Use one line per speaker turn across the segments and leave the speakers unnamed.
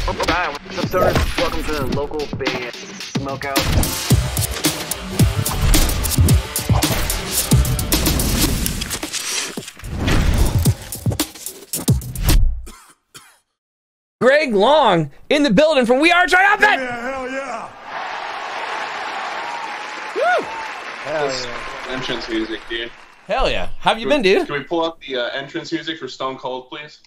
Hi, what's up, stoners? Welcome to the local Band Smokeout.
Greg Long in the building from We Are Triumphant.
Yeah, hell yeah!
entrance music, dude.
Hell yeah. How have you been, dude?
Can we pull up the uh, entrance music for Stone Cold, please?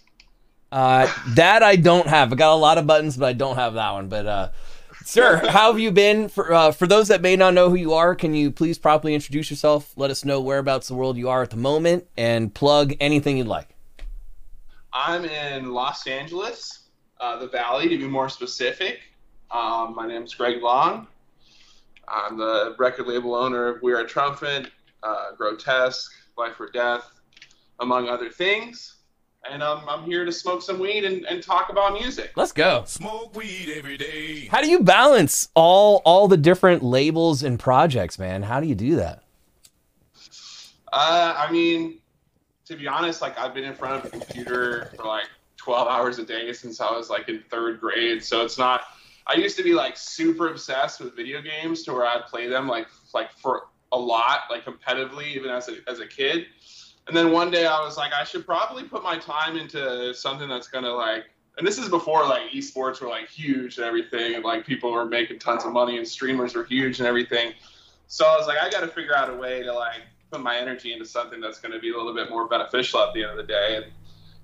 Uh, that I don't have. I got a lot of buttons, but I don't have that one. But, uh, sir, how have you been? For uh, for those that may not know who you are, can you please properly introduce yourself? Let us know whereabouts the world you are at the moment, and plug anything you'd like.
I'm in Los Angeles, uh, the Valley, to be more specific. Um, my is Greg Long. I'm the record label owner of We Are Triumphant, uh, Grotesque, Life or Death, among other things. And um, I'm here to smoke some weed and, and talk about music.
Let's go.
Smoke weed every day.
How do you balance all all the different labels and projects, man? How do you do that?
Uh, I mean, to be honest, like I've been in front of a computer for like 12 hours a day since I was like in third grade. So it's not. I used to be like super obsessed with video games to where I'd play them like like for a lot, like competitively, even as a as a kid. And then one day I was like, I should probably put my time into something that's gonna like. And this is before like esports were like huge and everything, and like people were making tons of money and streamers were huge and everything. So I was like, I got to figure out a way to like put my energy into something that's going to be a little bit more beneficial at the end of the day. And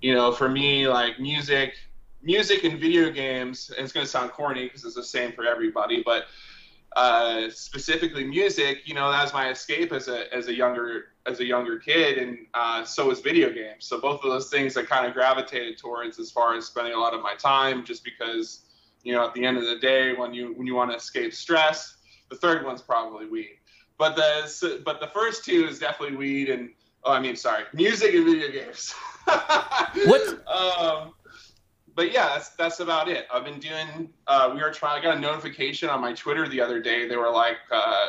you know, for me, like music, music and video games, and it's going to sound corny because it's the same for everybody, but uh, specifically music, you know, that was my escape as a as a younger as a younger kid, and uh, so was video games. So both of those things I kind of gravitated towards as far as spending a lot of my time, just because, you know, at the end of the day, when you when you want to escape stress, the third one's probably weed. But the but the first two is definitely weed and oh, I mean, sorry, music and video games.
What?
Um, but yeah, that's that's about it. I've been doing. Uh, we were trying. I got a notification on my Twitter the other day. They were like, uh,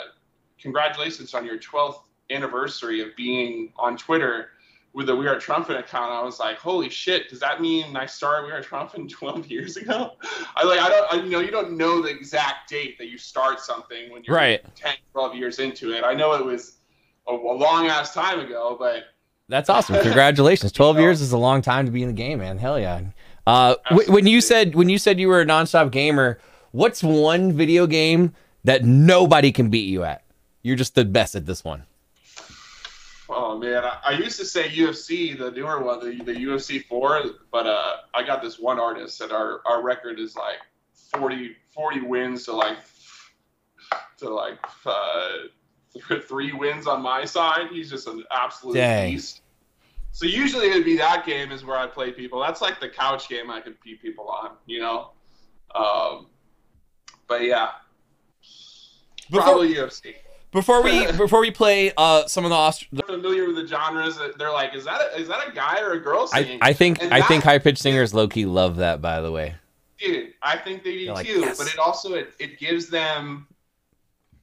"Congratulations on your 12th anniversary of being on Twitter." With the We Are Triumphant account, I was like, "Holy shit! Does that mean I started We Are Triumphant 12 years ago?" I like, I don't, I, you know, you don't know the exact date that you start something when you're
Right.
10, 12 years into it. I know it was a, a long ass time ago, but
That's awesome. Congratulations. 12 years is a long time to be in the game, man. Hell yeah. Uh, wh- when you said when you said you were a nonstop gamer, what's one video game that nobody can beat you at? You're just the best at this one.
Oh man, I, I used to say UFC, the newer one, the, the UFC four, but uh, I got this one artist that our, our record is like 40, 40 wins to like to like uh, th- three wins on my side. He's just an absolute
Dang.
beast. So usually it'd be that game is where I play people. That's like the couch game I could beat people on, you know. Um, but yeah,
Before,
probably UFC.
before we before we play uh, some of the Aust-
Familiar with the genres? They're like, is that a, is that a guy or a girl
I,
singing?
I think
And
I think
that-
high pitched singers low key love that. By the way,
dude i think they do
They're like,
too
"Yes."
but it also it, it gives them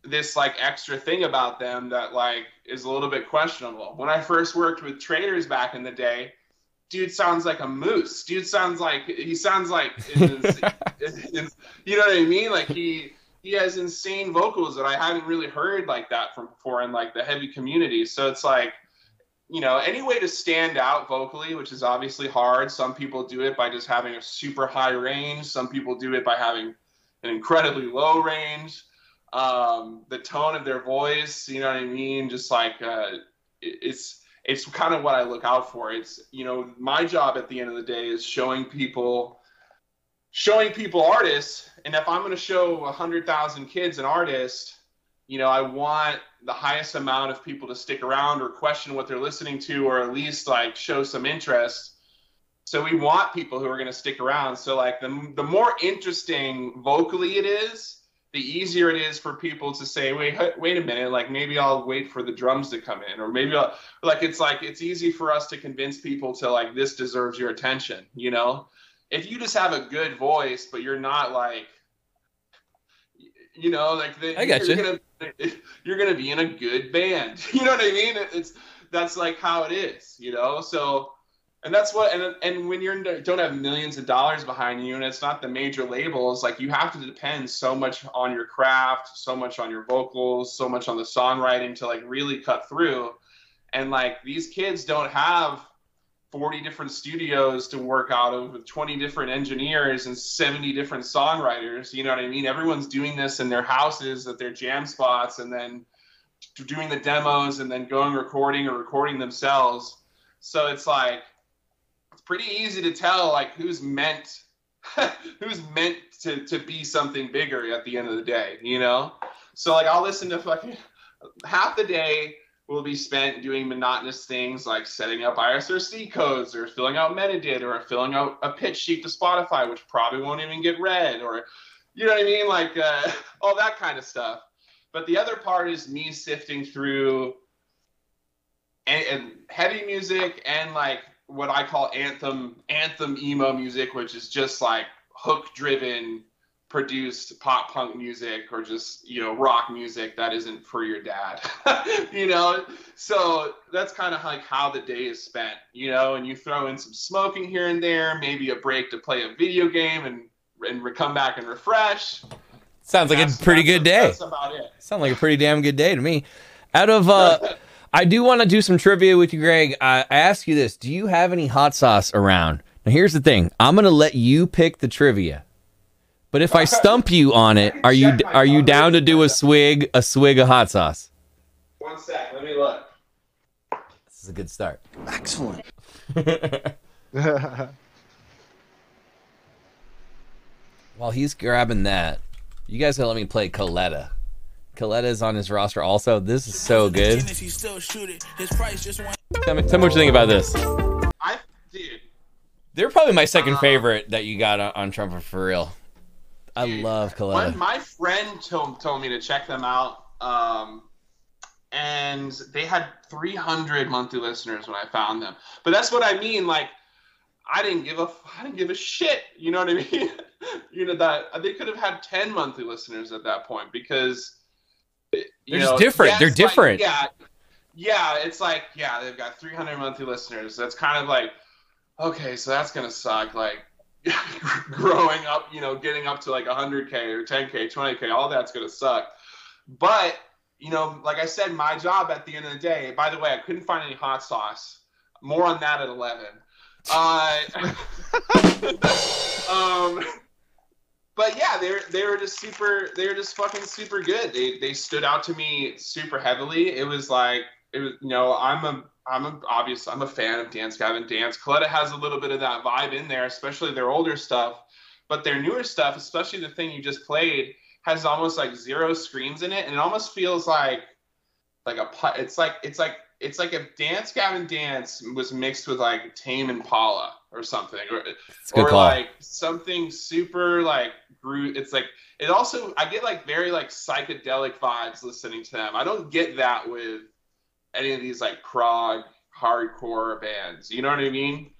this like extra thing about them that like is a little bit questionable when i first worked with traders back in the day dude sounds like a moose dude sounds like he sounds like in his- you know what i mean like he he has insane vocals that i haven't really heard like that from before in like the heavy community so it's like you know, any way to stand out vocally, which is obviously hard. Some people do it by just having a super high range. Some people do it by having an incredibly low range. Um, the tone of their voice, you know what I mean? Just like uh, it's it's kind of what I look out for. It's you know, my job at the end of the day is showing people showing people artists, and if I'm going to show a hundred thousand kids an artist, you know, I want the highest amount of people to stick around or question what they're listening to, or at least like show some interest. So we want people who are going to stick around. So like the the more interesting vocally it is, the easier it is for people to say, wait, wait a minute, like maybe I'll wait for the drums to come in, or maybe I'll like it's like it's easy for us to convince people to like this deserves your attention, you know. If you just have a good voice, but you're not like you know, like the,
I got
you're
you.
gonna you're gonna be in a good band. You know what I mean? It's that's like how it is, you know. So and that's what and and when you're don't have millions of dollars behind you and it's not the major labels like you have to depend so much on your craft so much on your vocals so much on the songwriting to like really cut through. And like these kids don't have 40 different studios to work out of with 20 different engineers and 70 different songwriters you know what i mean? Everyone's doing this in their houses at their jam spots and then doing the demos and then going recording or recording themselves. So it's like pretty easy to tell like who's meant who's meant to to be something bigger at the end of the day, you know? So like I'll listen to fucking half the day will be spent doing monotonous things like setting up ISRC codes or filling out metadata or filling out a pitch sheet to Spotify, which probably won't even get read, or you know what I mean? Like uh, all that kind of stuff. But the other part is me sifting through and, and heavy music and like what I call anthem anthem emo music, which is just like hook driven produced pop punk music or just you know rock music that isn't for your dad you know so that's kind of like how the day is spent you know and you throw in some smoking here and there maybe a break to play a video game and and come back and refresh
Sounds like
That's-
a pretty good day.
that's about it
Sounds like a pretty damn good day to me. Out of uh I do want to do some trivia with you, Greg. I, I ask you this: Do you have any hot sauce around? Now, here's the thing: I'm gonna let you pick the trivia, but if I stump you on it, are you are you down to do a swig a swig of hot sauce?
one sec let me look
This is a good start.
Excellent.
While he's grabbing that, you guys gotta let me play Coletta. Coletta is on his roster also. This is so good.
He still shoot it. His price just went.
Tell me, tell me what you think about this.
i dude
They're probably my second
Uh,
favorite that you got on, on Triumphant for real. I
Dude,
love
One,
Coletta.
my friend told, told me to check them out, um, and they had 300 monthly listeners when I found them. But that's what I mean. Like, I didn't give a I didn't give a shit. You know what I mean? you know that they could have had 10 monthly listeners at that point because you
They're just
know,
different.
yeah,
They're
it's like-
different.
yeah, yeah. It's like yeah, they've got 300 monthly listeners. That's kind of like okay, so that's gonna suck. Like growing up, you know, getting up to like 100k or 10k, 20k, all that's gonna suck. But you know, like I said, my job at the end of the day. By the way, I couldn't find any hot sauce. More on that at 11. Uh, um, but yeah, they were they were just super. They were just fucking super good. They they stood out to me super heavily. It was like it was. You know, I'm a I'm a obvious. I'm a fan of Dance Gavin Dance. Coletta has a little bit of that vibe in there, especially their older stuff. But their newer stuff, especially the thing you just played, has almost like zero screams in it, and it almost feels like like a it's like it's like it's like if Dance Gavin Dance was mixed with like Tame Impala or something, or or like something super like gro- It's like it also I get like very like psychedelic vibes listening to them. I don't get that with any of these like prog hardcore bands. You know what I mean?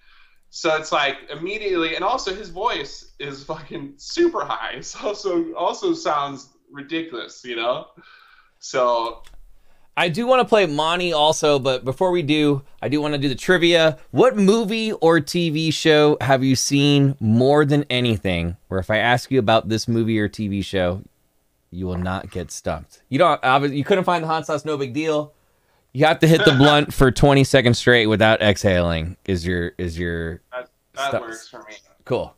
So it's like immediately, and also his voice is fucking super high. It's also also sounds ridiculous, you know. So
I do want to play Monty also, but before we do, I do want to do the trivia. What movie or TV show have you seen more than anything? Where if I ask you about this movie or TV show, you will not get stumped. You don't. obvi- You couldn't find the hot sauce. No big deal. You have to hit the blunt for 20 seconds straight without exhaling. Is your is your
that, that works for me.
cool?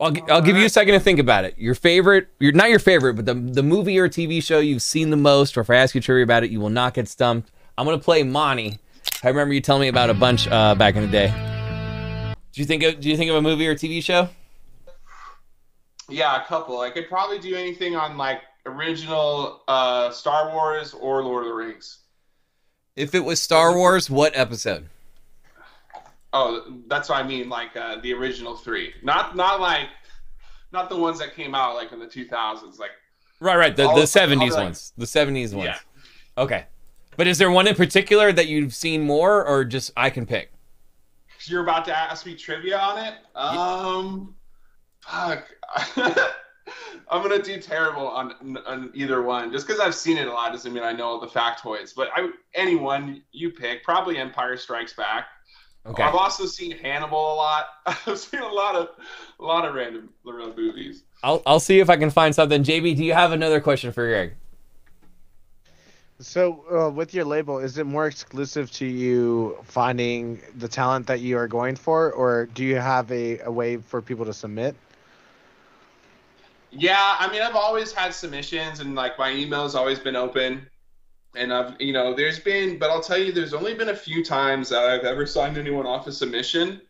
I'll, I'll give you a second to think about it. Your favorite, your not your favorite, but the the movie or TV show you've seen the most, or if I ask you trivia about it, you will not get stumped. I'm gonna play Monty. I remember you telling me about a bunch uh, back in the day. Do you think of, do you think of a movie or TV show?
Yeah, a couple. I could probably do anything on like original uh, Star Wars or Lord of the Rings.
If it was Star Wars, what episode?
Oh, that's what I mean. Like uh, the original three, not not like not the ones that came out like in the 2000s. Like
Right, right. The
All-
the seventies
the-
ones. The seventies ones.
Yeah.
Okay. But is there one in particular that you've seen more, or just I can pick?
you're about to ask me trivia on it. Um, fuck. I'm gonna do terrible on on either one. Just because I've seen it a lot doesn't mean I know all the factoids. But I anyone you pick, probably Empire Strikes Back.
Okay.
I've also seen Hannibal a lot. I've seen a lot of a lot of random random movies.
I'll I'll see if I can find something. JB, do you have another question for Greg?
So, uh, with your label, is it more exclusive to you finding the talent that you are going for, or do you have a, a way for people to submit?
Yeah, I mean, I've always had submissions, and like my email's always been open. And I've, you know, there's been, but I'll tell you, there's only been a few times that I've ever signed anyone off a submission,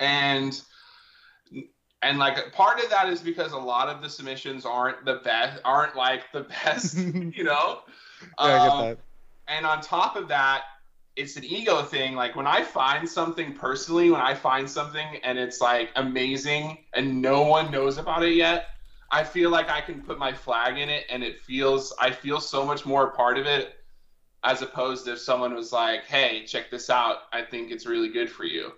and and like part of that is because a lot of the submissions aren't the best, aren't like the best, you know.
Yeah, I get
Um,
that.
and on top of that it's an ego thing like when i find something personally when i find something and it's like amazing and no one knows about it yet i feel like i can put my flag in it and it feels i feel so much more a part of it as opposed to if someone was like hey check this out i think it's really good for you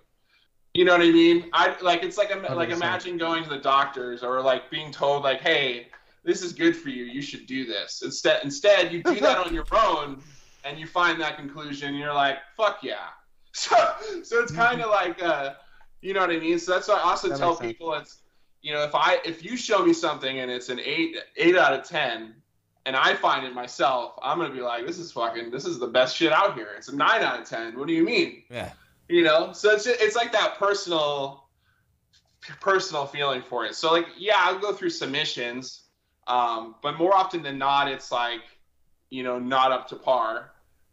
you know what i mean i like it's like like
100%.
imagine going to the doctors or like being told like hey this is good for you. You should do this. Instead, instead you do that on your own, and you find that conclusion. And you're like, fuck yeah. So, so it's kind of like, uh, you know what I mean. So that's why I also
That
tell people it's, you know, if I if you show me something and it's an eight eight out of ten, and I find it myself, I'm gonna be like, this is fucking, this is the best shit out here. It's a nine out of ten. What do you mean?
Yeah.
you know so it's just, it's like that personal personal feeling for it so like yeah i'll go through submissions um but more often than not it's like you know not up to par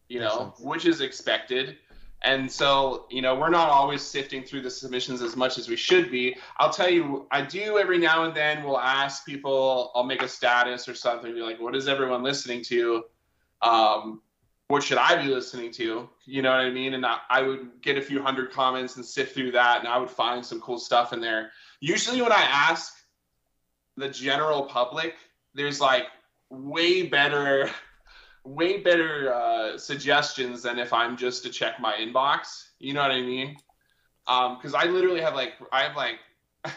you
Makes
know
sense.
which is expected and so you know we're not always sifting through the submissions as much as we should be i'll tell you i do every now and then we'll ask people i'll make a status or something be like what is everyone listening to um what should I be listening to? You know what I mean? And I, I would get a few hundred comments and sift through that, and I would find some cool stuff in there. Usually, when I ask the general public, there's like way better, way better uh, suggestions than if I'm just to check my inbox. You know what I mean? Because I literally have like I have like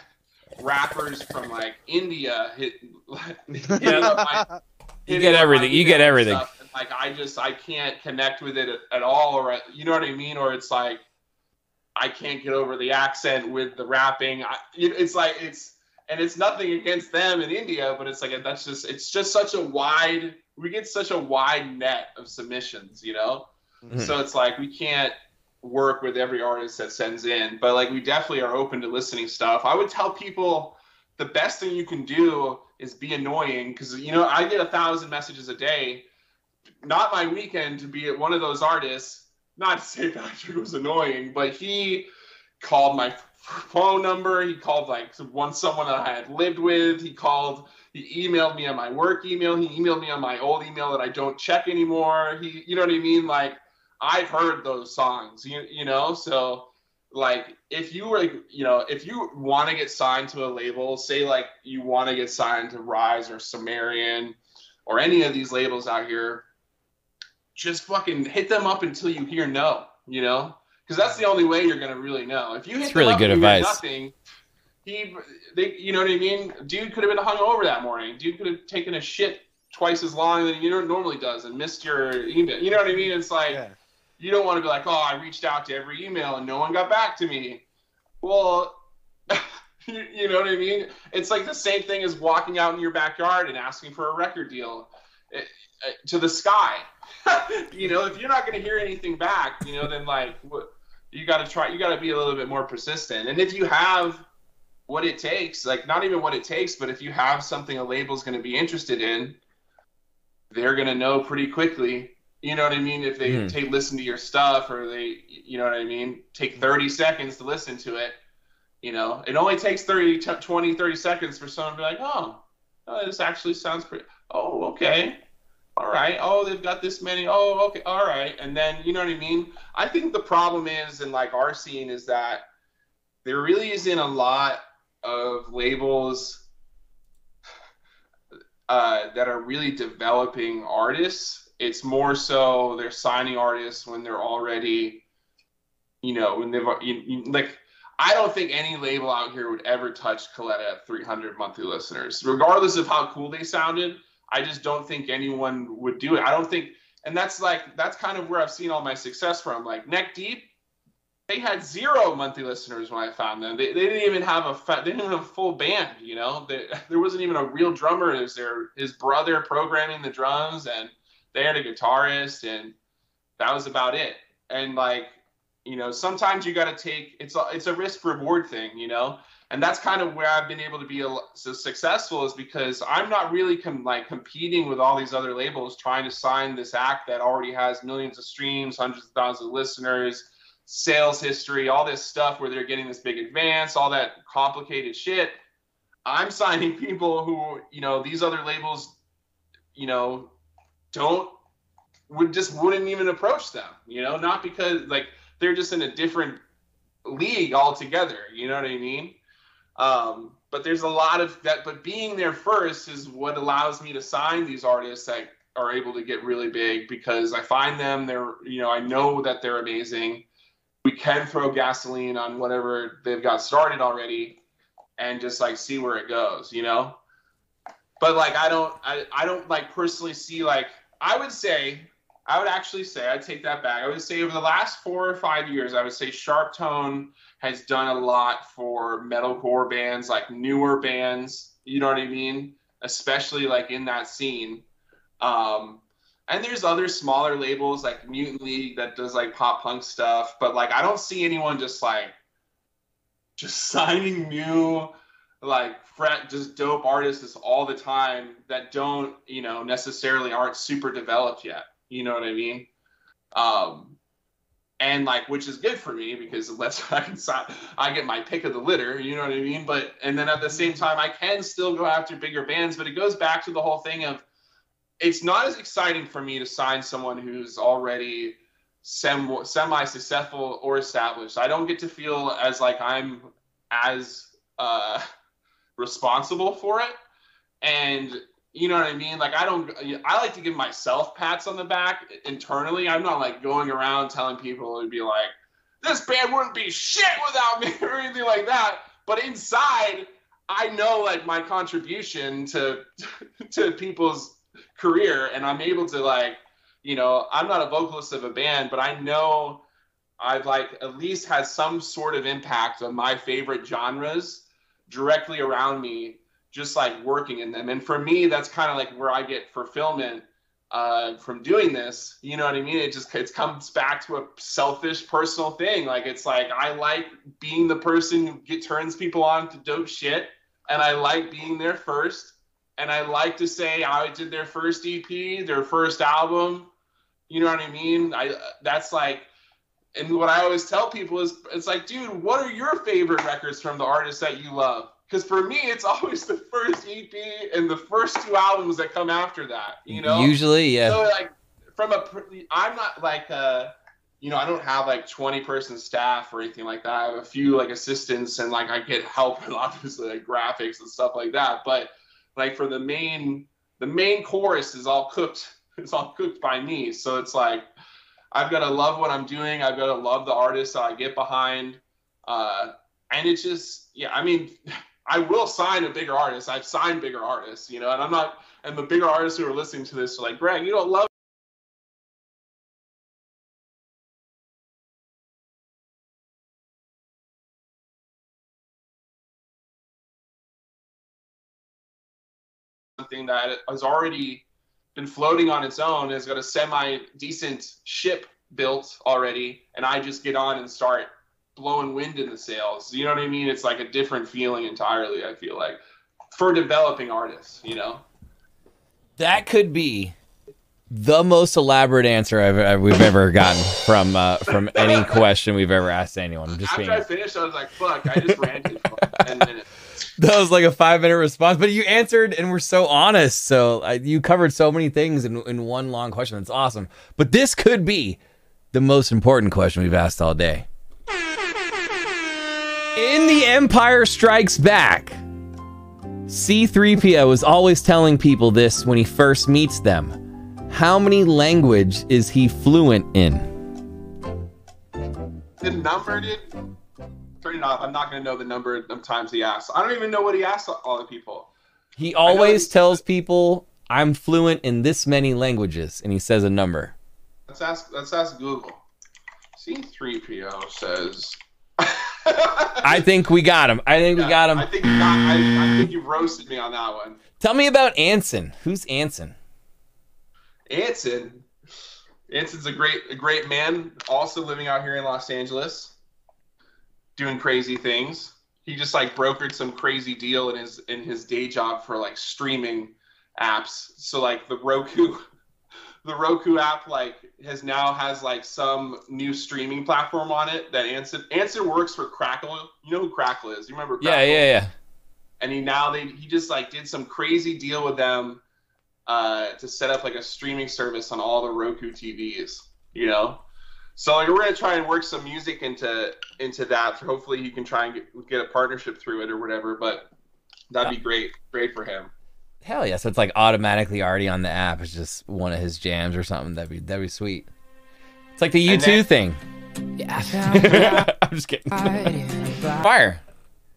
rappers from like India hit, up my
You get everything. You get everything.
stuff, like I just I can't connect with it at, at all, or you know what I mean, or it's like I can't get over the accent with the rapping. I, it- it's like it's and it's nothing against them in India, but it's like that's just it's just such a wide we get such a wide net of submissions, you know.
Mhm.
So it's like we can't work with every artist that sends in, but like we definitely are open to listening stuff. I would tell people the best thing you can do is be annoying because you know I get a thousand messages a day. Not my weekend to be one of those artists. Not to say Patrick was annoying, but he called my phone number. He called like one someone that I had lived with. He called. He emailed me on my work email. He emailed me on my old email that I don't check anymore. He, you know what I mean? Like I've heard those songs. You, you know, so like if you were you know if you want to get signed to a label say like you want to get signed to rise or sumerian or any of these labels out here just fucking hit them up until you hear no you know because that's the only way you're gonna really know if you hit
It's really good
and you hear
advice.
nothing he they you know what i mean dude could have been hung over that morning dude could have taken a shit twice as long than he normally does and missed your email you know what i mean it's like
Yeah.
you don't want to be like, oh, I reached out to every email and no one got back to me. Well, you, you know what I mean? It's like the same thing as walking out in your backyard and asking for a record deal eh, eh, to the sky. you know, if you're not going to hear anything back, you know, then like, what, you got to try, you got to be a little bit more persistent. And if you have what it takes, like not even what it takes, but if you have something a label's going to be interested in, they're going to know pretty quickly you know what I mean? If they
Mhm.
take listen to your stuff or they, you know what I mean? Take 30 seconds to listen to it. You know, it only takes 30, 20, 30 seconds for someone to be like, oh, oh, this actually sounds pretty. Oh, okay. All right. Oh, they've got this many. Oh, okay. All right. And then, you know what I mean? I think the problem is in like our scene is that there really isn't a lot of labels uh, that are really developing artists. It's more so they're signing artists when they're already, you know, when they've you, you, like. I don't think any label out here would ever touch Coletta at 300 monthly listeners, regardless of how cool they sounded. I just don't think anyone would do it. I don't think, and that's like that's kind of where I've seen all my success from. Like Neck Deep, they had zero monthly listeners when I found them. They, they didn't even have a they didn't have a full band. You know, they, there wasn't even a real drummer. It was their his brother programming the drums, and they had a guitarist, and that was about it. And like, you know, sometimes you got to take it's a it's a risk reward thing. You know, and that's kind of where I've been able to be so successful is because I'm not really com- like competing with all these other labels trying to sign this act that already has millions of streams, hundreds of thousands of listeners, sales history, all this stuff where they're getting this big advance, all that complicated shit. I'm signing people who, you know, these other labels, you know, don't would just wouldn't even approach them, you know, not because like they're just in a different league altogether, you know what I mean? Um, but there's a lot of that. But being there first is what allows me to sign these artists that are able to get really big because I find them. They're you know I know that they're amazing. We can throw gasoline on whatever they've got started already, and just like see where it goes. You know. But like I don't I, I don't like personally see like I would say I would actually say I'd take that back. I would say over the last four or five years, I would say Sharp Tone has done a lot for metalcore bands, like newer bands. You know what I mean? Especially like in that scene. Um, and there's other smaller labels like Mutant League that does like pop punk stuff, but like I don't see anyone just like just signing new like fret just dope artists all the time that don't you know necessarily aren't super developed yet you know what i mean um and like which is good for me because it lets I can sign I get my pick of the litter, you know what I mean? But and then at the same time I can still go after bigger bands, but it goes back to the whole thing of it's not as exciting for me to sign someone who's already sem- semi successful or established. I don't get to feel as like I'm as uh, responsible for it, and you know what I mean? Like I don't I like to give myself pats on the back internally. I'm not like going around telling people to be like, this band wouldn't be shit without me or anything like that. But inside, I know like my contribution to to people's career and I'm able to like, you know, I'm not a vocalist of a band, but I know I've like at least had some sort of impact on my favorite genres directly around me just like working in them. And for me, that's kind of like where I get fulfillment uh, from doing this. You know what I mean? It just it comes back to a selfish, personal thing. Like it's like I like being the person who get, turns people on to dope shit, and I like being there first. And I like to say I did their first EP, their first album. You know what I mean? I that's like and what I always tell people is it's like, dude, what are your favorite records from the artists that you love? Because for me it's always the first ep and the first two albums that come after that you know?
Usually yeah.
So like from a i'm not like uh you know i don't have like 20 person staff or anything like that. I have a few like assistants and like i get help and obviously like graphics and stuff like that. But like for the main the main chorus is all cooked it's all cooked by me. So it's like i've got to love what i'm doing. I've got to love the artist that i get behind. Uh and it's just yeah i mean I will sign a bigger artist. I've signed bigger artists, you know, and I'm not, and the bigger artists who are listening to this are like, Greg, you don't love. Something that has already been floating on its own, has got a semi decent ship built already, and I just get on and start blowing wind in the sails. You know what I mean? It's like a different feeling entirely. I feel like for developing artists, you know.
That could be the most elaborate answer I've, we've ever gotten from uh, from any question we've ever asked anyone. I'm just
After
being...
I finished, I was like, "Fuck!" I just ranted for ten minutes.
That was like a five minute response, but you answered and were so honest. So uh, you covered so many things in, in one long question. That's awesome. But this could be the most important question we've asked all day. In The Empire Strikes Back, C3PO is always telling people this when he first meets them. How many language is he fluent in?
The number, dude. Turn it off. I'm not gonna know the number of times he asks. I don't even know what he asks all the people.
He always tells people, "I'm fluent in this many languages," and he says a number.
Let's ask. Let's ask Google. C3PO says.
I think we got him. I think we got him.
I think you got, I, I think you roasted me on that one.
Tell me about Anson. Who's Anson?
Anson. Anson's a great a great man, also living out here in Los Angeles, doing crazy things. He just like brokered some crazy deal in his in his day job for like streaming apps. So like the Roku the Roku app like has now has like some new streaming platform on it that Anson Anson works for Crackle. You know who Crackle is? You remember Crackle?
Yeah, yeah, yeah.
and he now they he just like did some crazy deal with them uh, to set up like a streaming service on all the Roku TVs. You know, so like we're gonna try and work some music into into that. For hopefully he can try and get, get a partnership through it or whatever. But that'd be great, great for him.
Hell yeah! So it's like automatically already on the app. It's just one of his jams or something. That'd be that'd be sweet. It's like the U2
then-
thing. I'm just kidding. fire.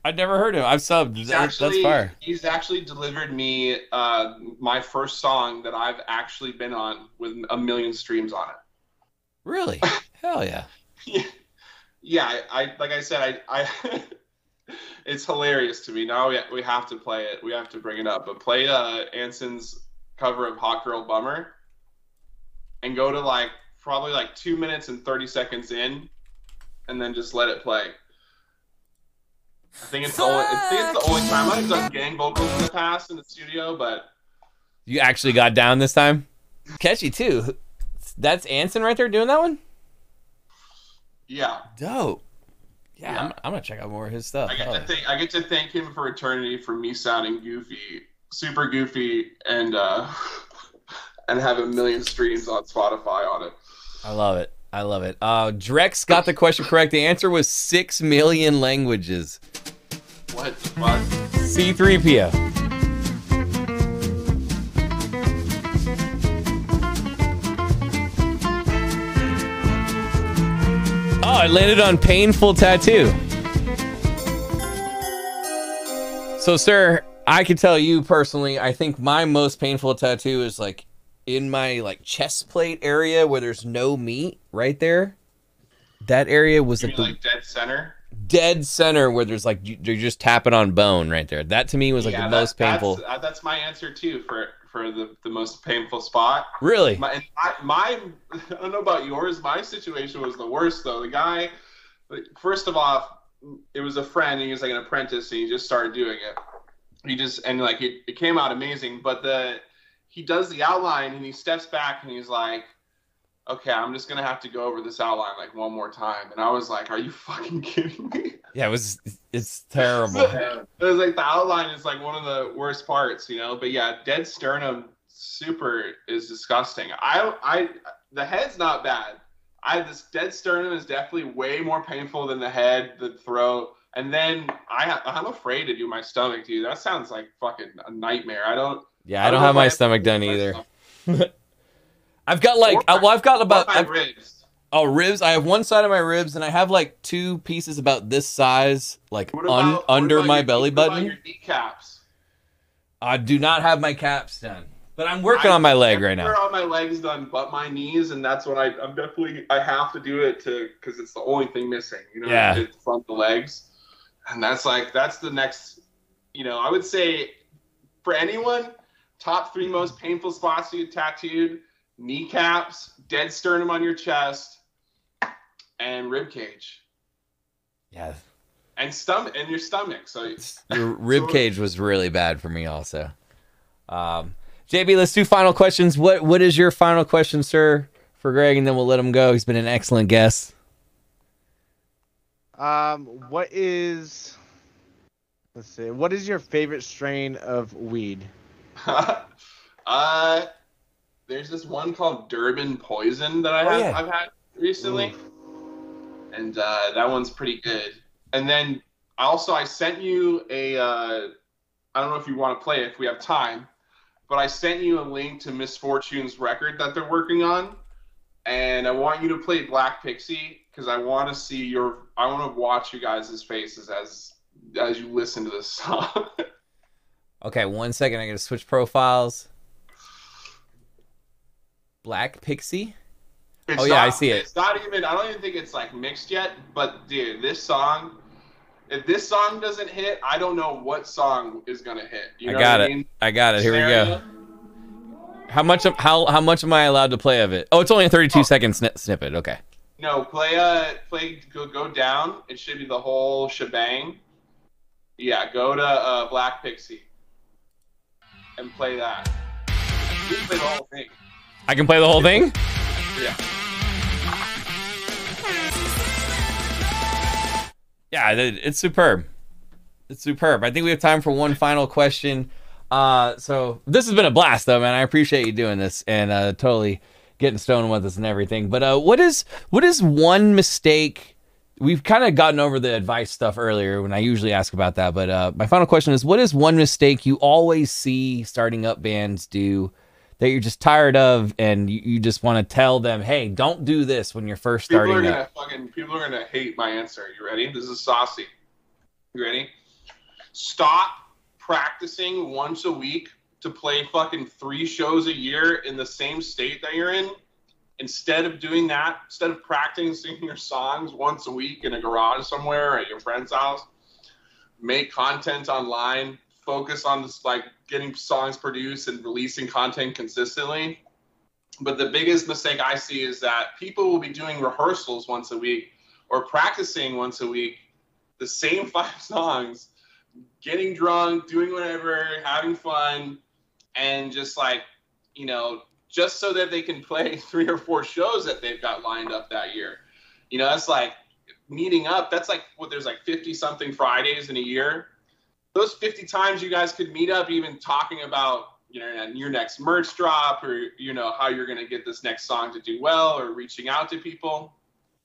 I'd never heard him. I've subbed.
He's actually
That's fire.
he's actually delivered me uh, my first song that I've actually been on with a million streams on it.
Really? Hell yeah.
yeah, I, I like I said, I, I it's hilarious to me. Now we, we have to play it. We have to bring it up. But play uh, Anson's cover of Hot Girl Bummer, and go to like probably like two minutes and thirty seconds in, and then just let it play. I think it's the only. I think it's the only time I've done gang vocals in the past in the studio, but
You actually got down this time? Catchy too. That's Anson right there doing that one?
yeah,
Dope. Yeah,
Yeah.
I'm, I'm gonna check out more of his stuff.
I get to thank I get to thank him for eternity for me sounding goofy, super goofy, and uh, and have a million streams on Spotify on it.
I love it. I love it. Uh, Drex got the question correct. The answer was six million languages.
What the fuck?
C3PO. Oh, it landed on painful tattoo. So, sir, I can tell you personally, I think my most painful tattoo is like in my like chest plate area where there's no meat right there. That area was
You
the
like dead center?
dead center where there's like you- you're just tapping on bone right there. That to me was like
Yeah,
the
that-
most painful.
That's, uh, that's my answer too for for the, the most painful spot.
Really?
My, and I, my I don't know about yours. My situation was the worst though. The guy, first of all, it was a friend. And he was like an apprentice, and he just started doing it. He just and like it, it came out amazing. But the he does the outline and he steps back and he's like, "Okay, I'm just gonna have to go over this outline like one more time." And I was like, "Are you fucking kidding me?"
Yeah, it was. It's terrible.
it was like the outline is like one of the worst parts, you know. But yeah, dead sternum super is disgusting. I I the head's not bad. I this dead sternum is definitely way more painful than the head, the throat, and then I I'm afraid to do my stomach, dude. That sounds like fucking a nightmare. I don't.
Yeah, I don't have
know
my stomach done either. I've got like, well, I've got about I've,
ribs.
oh ribs. I have one side of my ribs, and I have like two pieces about this size, like
What
un, under my
your-
belly
about
button. I do not have my caps done, but I'm working on my leg right now.
On my legs done, but my knees, and that's what I, I'm definitely I have to do it to because it's the only thing missing. You know,
Yeah.
it's from the legs, and that's like that's the next. You know, I would say for anyone, top three most painful spots to get tattooed: kneecaps, dead sternum on your chest, and rib cage,
Yes.
and stomach, and your stomach. So
your rib cage was really bad for me also. Um, JB, let's do final questions. What What is your final question, sir, for Greg, and then we'll let him go. He's been an excellent guest.
Um, what is? Let's see. What is your favorite strain of weed?
uh, there's this one called Durban Poison that I
Oh,
have,
yeah.
I've had recently, and uh, that one's pretty good. And then also I sent you a. Uh, I don't know if you want to play it if we have time, but I sent you a link to Misfortune's record that they're working on, and I want you to play Black Pixie because I want to see your. I want to watch you guys' faces as as you listen to this song.
Okay, one second. I gotta switch profiles. Black Pixie.
It's
Oh, yeah, I see it.
It's not even. I don't even think it's like mixed yet. But dude, this song, if this song doesn't hit, I don't know what song is gonna hit. You
I got
what
it.
I mean?
I got it. Here we go. How much? Of, how how much am I allowed to play of it? Oh, it's only a 32
Oh.
second sni- snippet. Okay.
No, play uh play go go down. It should be the whole shebang. Yeah, go to uh, Black Pixie and play that. You play the whole thing.
I can play the whole thing.
Yeah.
Yeah, it's superb. It's superb. I think we have time for one final question. Uh, so this has been a blast, though, man. I appreciate you doing this and uh, totally getting stoned with us and everything. But uh, what is what is one mistake? We've kind of gotten over the advice stuff earlier when I usually ask about that. But uh, my final question is: What is one mistake you always see starting up bands do that you're just tired of, and you, you just want to tell them, "Hey, don't do this when you're first
People
starting
are gonna fucking people are gonna hate my answer. You ready? This is saucy. You ready? Stop practicing once a week to play fucking three shows a year in the same state that you're in. Instead of doing that, instead of practicing your songs once a week in a garage somewhere or at your friend's house, make content online. Focus on this, like getting songs produced and releasing content consistently. But the biggest mistake I see is that people will be doing rehearsals once a week or practicing once a week the same five songs, getting drunk, doing whatever, having fun, and just like, you know, just so that they can play three or four shows that they've got lined up that year. You know, that's like meeting up. That's like what there's like 50 something Fridays in a year. Those 50 times you guys could meet up, even talking about you know your next merch drop or you know how you're going to get this next song to do well or reaching out to people.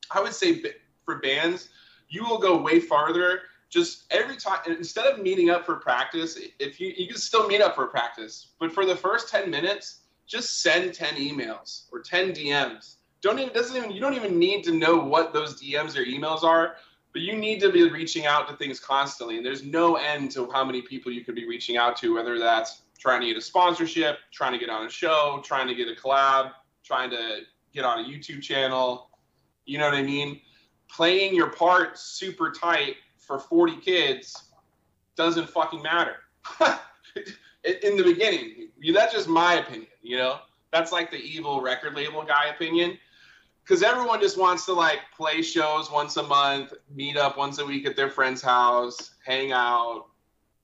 I would say for bands, you will go way farther. Just every time, instead of meeting up for practice, if you you can still meet up for practice, but for the first 10 minutes, just send 10 emails or 10 DMs. Don't even doesn't even you don't even need to know what those DMs or emails are, but you need to be reaching out to things constantly. And there's no end to how many people you could be reaching out to, whether that's trying to get a sponsorship, trying to get on a show, trying to get a collab, trying to get on a YouTube channel. You know what I mean? Playing your part super tight for 40 kids doesn't fucking matter. In the beginning, that's just my opinion, you know? That's like the evil record label guy opinion. Because everyone just wants to like play shows once a month, meet up once a week at their friend's house, hang out,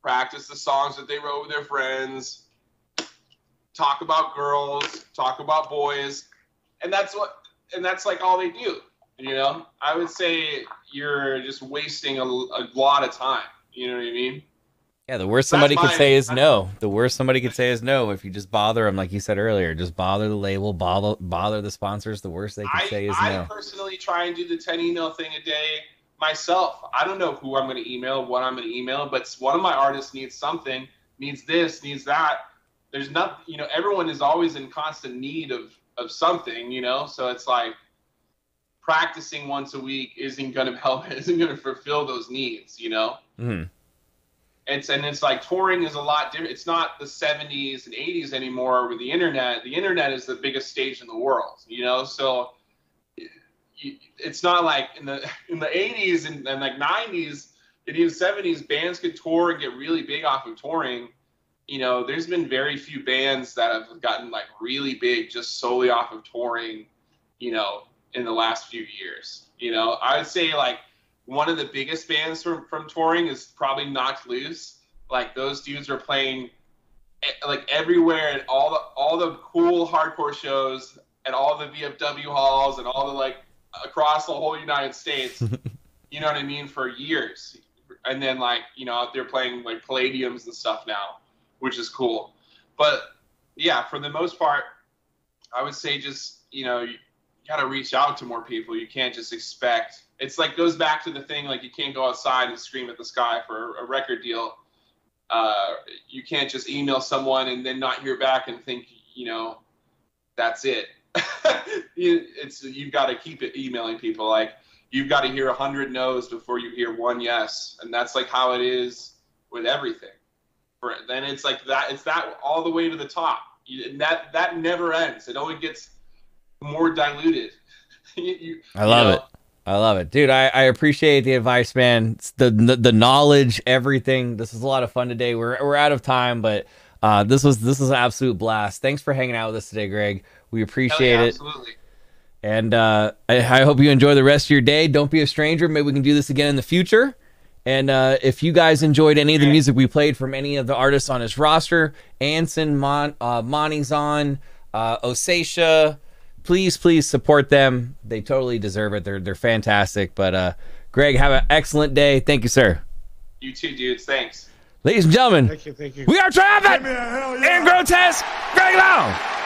practice the songs that they wrote with their friends, talk about girls, talk about boys, and that's what and that's like all they do. You know, I would say you're just wasting a, a lot of time. You know what I mean?
Yeah, the worst somebody could say is no. The worst somebody could say is no if you just bother them, like you said earlier. Just bother the label, bother bother the sponsors. The worst they can
I,
say is
I
no.
I personally try and do the 10 email thing a day myself. I don't know who I'm going to email, what I'm going to email, but one of my artists needs something, needs this, needs that. There's not, you know, everyone is always in constant need of of something, you know. So it's like practicing once a week isn't going to help, isn't going to fulfill those needs, you know.
Mhm.
It's and it's like touring is a lot different. It's not the 70s and 80s anymore with the internet. The internet is the biggest stage in the world, you know. So it's not like in the in the 80s and, and like 90s and even 70s bands could tour and get really big off of touring you know there's been very few bands that have gotten like really big just solely off of touring you know in the last few years you know i would say like one of the biggest bands from from touring is probably knocked loose like those dudes are playing eh, like everywhere and all the all the cool hardcore shows and all the vfw halls and all the like across the whole United States. you know what I mean? For years, and then like you know they're playing like Palladiums and stuff now, which is cool. But yeah, for the most part, I would say just you know got to reach out to more people. You can't just expect. It's like goes back to the thing like you can't go outside and scream at the sky for a record deal. Uh, you can't just email someone and then not hear back and think you know that's it. it's you've got to keep it emailing people. Like you've got to hear a hundred no's before you hear one yes, and that's like how it is with everything. For then it's like that. It's that all the way to the top. And that that never ends. It only gets more diluted you, you,
I love
you know,
it. I love it, dude. I, I appreciate the advice, man. The, the the knowledge, everything. This was a lot of fun today. We're we're out of time, but uh, this was this was an absolute blast. Thanks for hanging out with us today, Greg. We appreciate
yeah,
it,
Absolutely.
and uh, I, I hope you enjoy the rest of your day. Don't be a stranger. Maybe we can do this again in the future. And uh, if you guys enjoyed any of the music we played from any of the artists on his roster, Anson, Mon, uh, Monizon, uh, Osacea, please, please support them. They totally deserve it. They're they're fantastic. But uh, Greg, have an excellent day. Thank you, sir.
You too, dudes. Thanks.
Ladies and gentlemen,
Thank you, thank you.
we are triumphant
Give me a hell yeah.
in grotesque Greg Long.